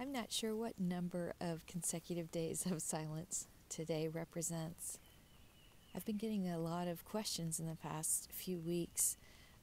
I'm not sure what number of consecutive days of silence today represents. I've been getting a lot of questions in the past few weeks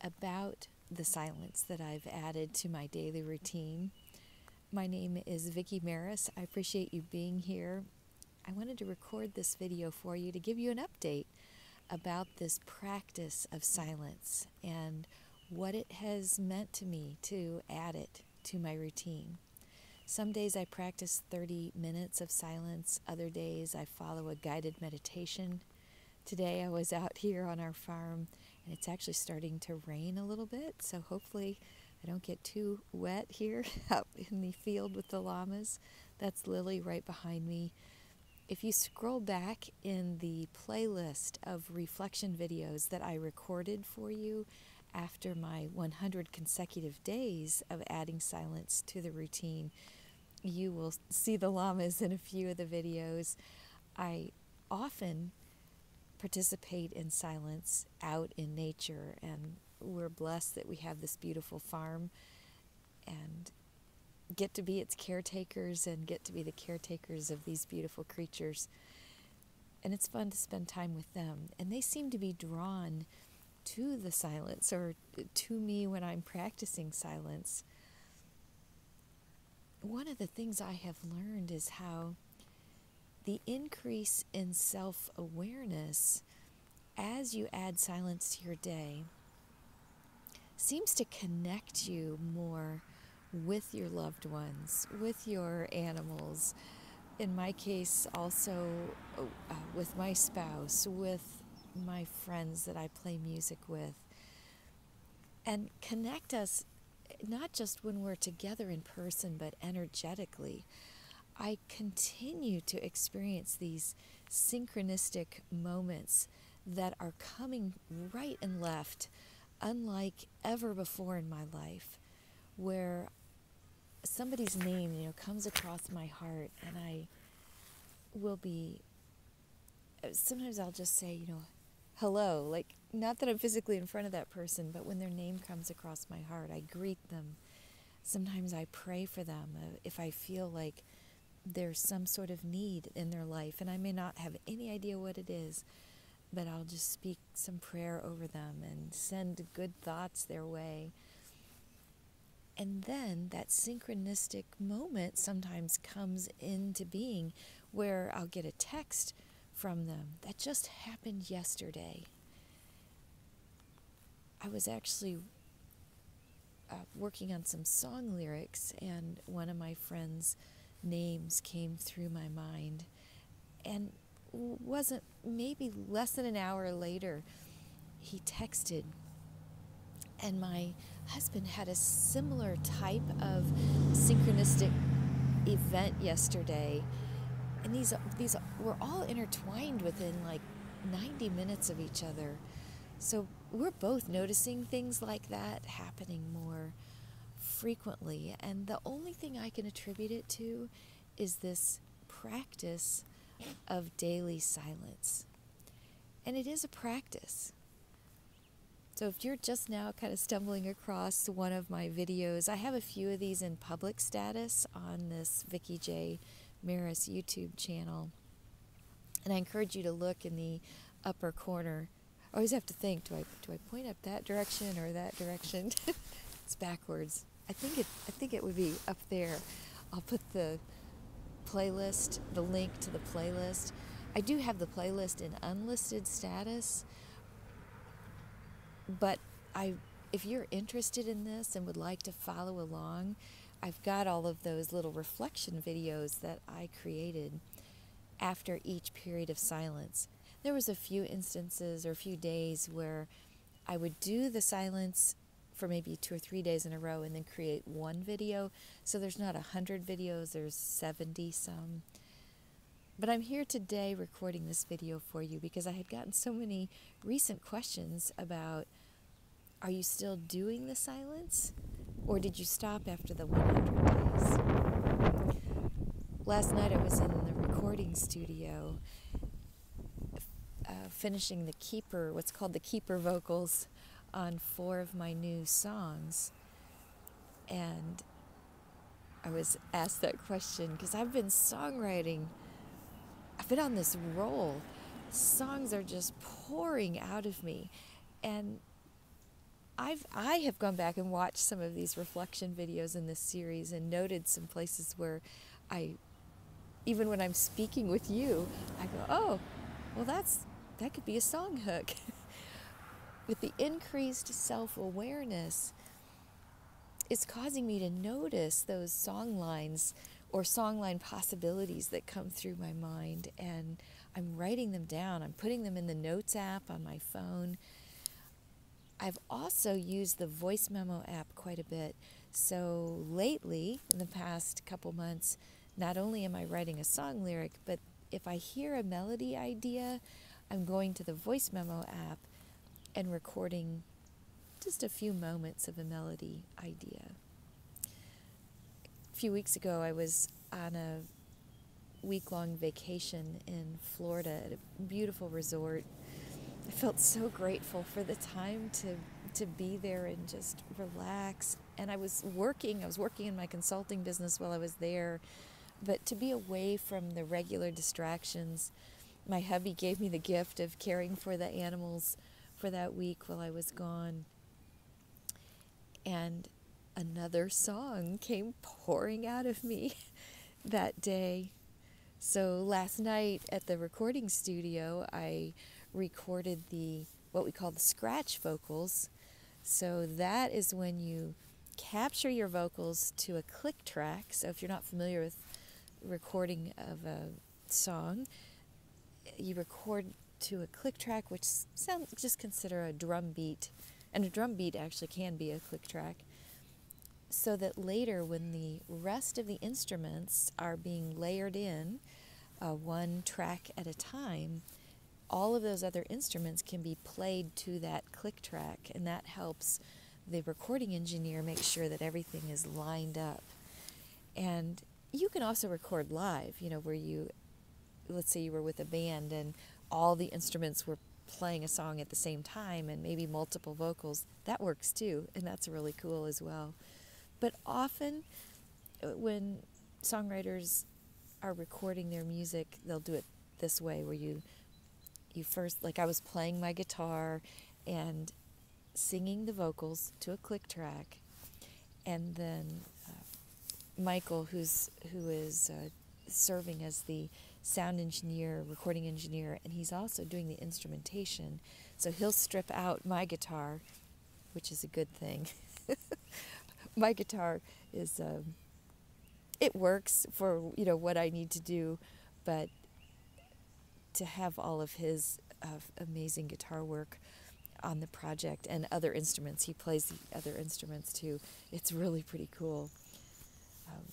about the silence that I've added to my daily routine. My name is Vickie Maris. I appreciate you being here. I wanted to record this video for you to give you an update about this practice of silence and what it has meant to me to add it to my routine. Some days I practice 30 minutes of silence, other days I follow a guided meditation. Today I was out here on our farm and it's actually starting to rain a little bit, so hopefully I don't get too wet here out in the field with the llamas. That's Lily right behind me. If you scroll back in the playlist of reflection videos that I recorded for you after my 100 consecutive days of adding silence to the routine, you will see the llamas in a few of the videos. I often participate in silence out in nature, and we're blessed that we have this beautiful farm and get to be its caretakers and get to be the caretakers of these beautiful creatures. And it's fun to spend time with them. And they seem to be drawn to the silence or to me when I'm practicing silence one of the things I have learned is how the increase in self awareness as you add silence to your day seems to connect you more with your loved ones, with your animals. In my case, also uh, with my spouse, with my friends that I play music with, and connect us not just when we're together in person, but energetically. I continue to experience these synchronistic moments that are coming right and left, unlike ever before in my life, where somebody's name, you know, comes across my heart and I will be sometimes I'll just say, you know, hello, like not that I'm physically in front of that person, but when their name comes across my heart, I greet them. Sometimes I pray for them uh, if I feel like there's some sort of need in their life, and I may not have any idea what it is, but I'll just speak some prayer over them and send good thoughts their way. And then that synchronistic moment sometimes comes into being where I'll get a text from them that just happened yesterday. I was actually uh, working on some song lyrics, and one of my friends' names came through my mind. And wasn't maybe less than an hour later, he texted. And my husband had a similar type of synchronistic event yesterday. And these, these were all intertwined within like 90 minutes of each other. So we're both noticing things like that happening more frequently. And the only thing I can attribute it to is this practice of daily silence. And it is a practice. So if you're just now kind of stumbling across one of my videos, I have a few of these in public status on this Vickie J. Maris YouTube channel. And I encourage you to look in the upper corner I always have to think: do I do I point up that direction or that direction? it's backwards. I think it I think it would be up there. I'll put the playlist, the link to the playlist. I do have the playlist in unlisted status, but I if you're interested in this and would like to follow along, I've got all of those little reflection videos that I created after each period of silence there was a few instances or a few days where I would do the silence for maybe two or three days in a row and then create one video. So there's not a hundred videos, there's 70 some. But I'm here today recording this video for you because I had gotten so many recent questions about are you still doing the silence or did you stop after the 100 days? Last night I was in the recording studio uh, finishing the keeper, what's called the keeper vocals on four of my new songs. And I was asked that question because I've been songwriting. I've been on this roll. Songs are just pouring out of me. And I've I have gone back and watched some of these reflection videos in this series and noted some places where I even when I'm speaking with you, I go, "Oh, well that's that could be a song hook." with the increased self-awareness, it's causing me to notice those song lines or songline possibilities that come through my mind and I'm writing them down. I'm putting them in the notes app on my phone. I've also used the voice memo app quite a bit. So lately, in the past couple months, not only am I writing a song lyric, but if I hear a melody idea, I'm going to the voice memo app and recording just a few moments of a melody idea. A few weeks ago, I was on a week long vacation in Florida at a beautiful resort. I felt so grateful for the time to, to be there and just relax. And I was working, I was working in my consulting business while I was there, but to be away from the regular distractions. My hubby gave me the gift of caring for the animals for that week while I was gone and another song came pouring out of me that day. So last night at the recording studio, I recorded the what we call the scratch vocals. So that is when you capture your vocals to a click track. So if you're not familiar with recording of a song, you record to a click track, which sounds just consider a drum beat and a drum beat actually can be a click track. So that later, when the rest of the instruments are being layered in, uh, one track at a time, all of those other instruments can be played to that click track, and that helps the recording engineer make sure that everything is lined up. And you can also record live, you know, where you, let's say you were with a band and all the instruments were playing a song at the same time and maybe multiple vocals, that works too, and that's really cool as well. But often, uh, when songwriters are recording their music, they'll do it this way where you you first like I was playing my guitar and singing the vocals to a click track and then uh, Michael who's who is uh, serving as the sound engineer, recording engineer, and he's also doing the instrumentation. So he'll strip out my guitar, which is a good thing. my guitar is um, it works for you know what I need to do, but to have all of his uh, amazing guitar work on the project and other instruments, he plays the other instruments too. It's really pretty cool. Um,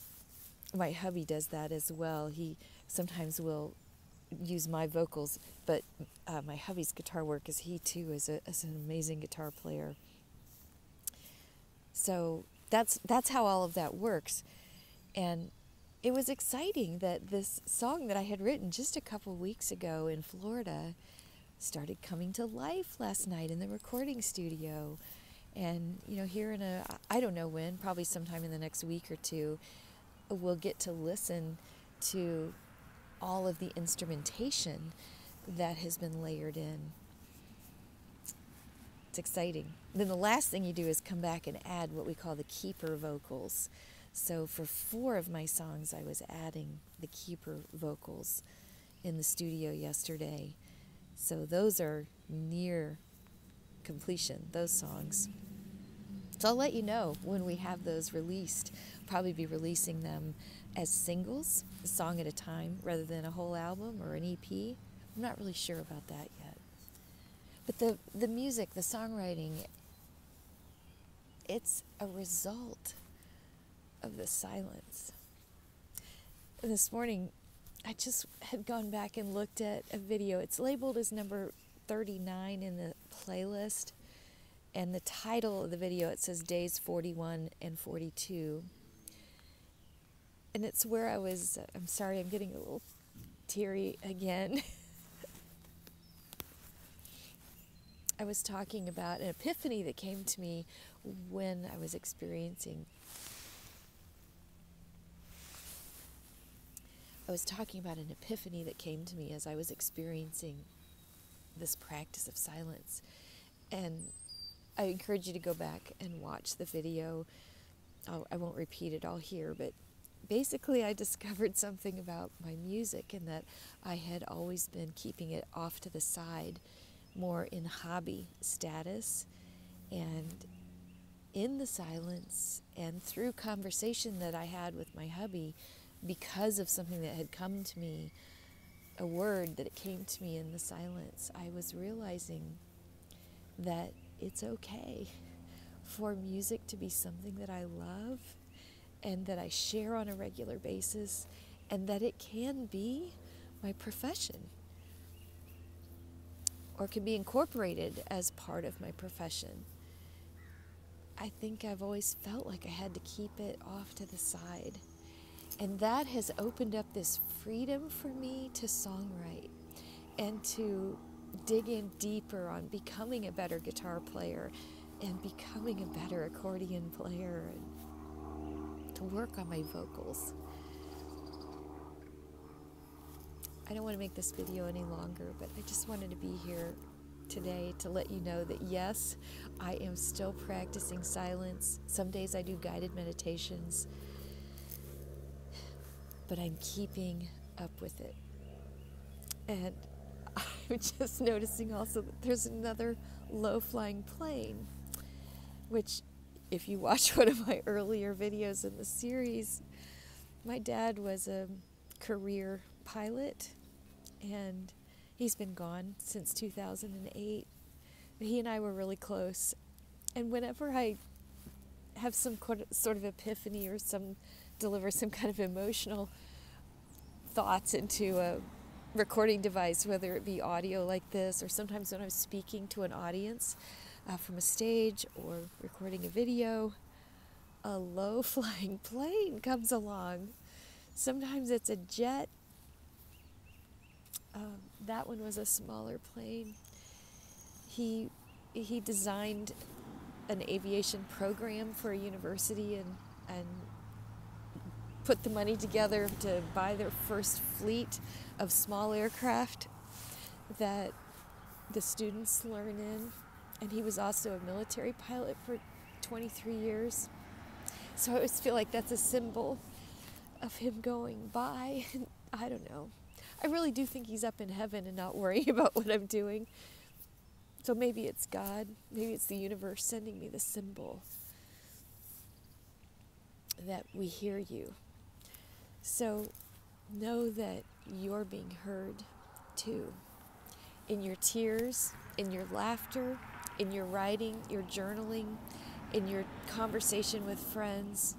my hubby does that as well. He sometimes will use my vocals, but uh, my hubby's guitar work is he too is, a, is an amazing guitar player. So that's that's how all of that works, and it was exciting that this song that I had written just a couple weeks ago in Florida started coming to life last night in the recording studio. And, you know, here in a, I don't know when, probably sometime in the next week or two, we'll get to listen to all of the instrumentation that has been layered in. It's exciting. Then the last thing you do is come back and add what we call the keeper vocals. So for four of my songs, I was adding the keeper vocals in the studio yesterday. So those are near completion, those songs. So I'll let you know when we have those released. Probably be releasing them as singles, a song at a time, rather than a whole album or an EP. I'm not really sure about that yet. But the, the music, the songwriting, it's a result of the silence. This morning, I just had gone back and looked at a video. It's labeled as number 39 in the playlist. And the title of the video, it says Days 41 and 42 and it's where I was. I'm sorry, I'm getting a little teary again. I was talking about an epiphany that came to me when I was experiencing I was talking about an epiphany that came to me as I was experiencing this practice of silence. And I encourage you to go back and watch the video. I'll, I will not repeat it all here, but basically, I discovered something about my music and that I had always been keeping it off to the side, more in hobby status. And in the silence and through conversation that I had with my hubby, because of something that had come to me, a word that it came to me in the silence, I was realizing that it's okay for music to be something that I love and that I share on a regular basis, and that it can be my profession or can be incorporated as part of my profession. I think I've always felt like I had to keep it off to the side. And that has opened up this freedom for me to songwrite and to dig in deeper on becoming a better guitar player and becoming a better accordion player and to work on my vocals. I don't want to make this video any longer, but I just wanted to be here today to let you know that yes, I am still practicing silence. Some days I do guided meditations, but I'm keeping up with it. And I'm just noticing also that there's another low flying plane, which, if you watch one of my earlier videos in the series, my dad was a career pilot and he's been gone since 2008. He and I were really close. And whenever I have some sort of epiphany or some deliver some kind of emotional thoughts into a recording device, whether it be audio like this, or sometimes when I'm speaking to an audience uh, from a stage or recording a video, a low flying plane comes along. Sometimes it's a jet. Um, that one was a smaller plane. He he designed an aviation program for a university and and put the money together to buy their first fleet of small aircraft that the students learn in. And he was also a military pilot for 23 years. So I always feel like that's a symbol of him going by. I don't know. I really do think he's up in heaven and not worrying about what I'm doing. So maybe it's God, maybe it's the universe sending me the symbol that we hear you. So know that you're being heard too. In your tears, in your laughter, in your writing, your journaling, in your conversation with friends,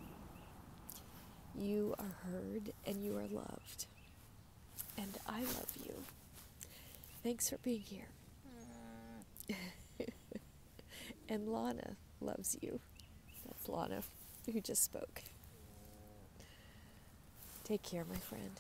you are heard and you are loved. And I love you. Thanks for being here. and Lana loves you. That's Lana who just spoke. Take care, my friend.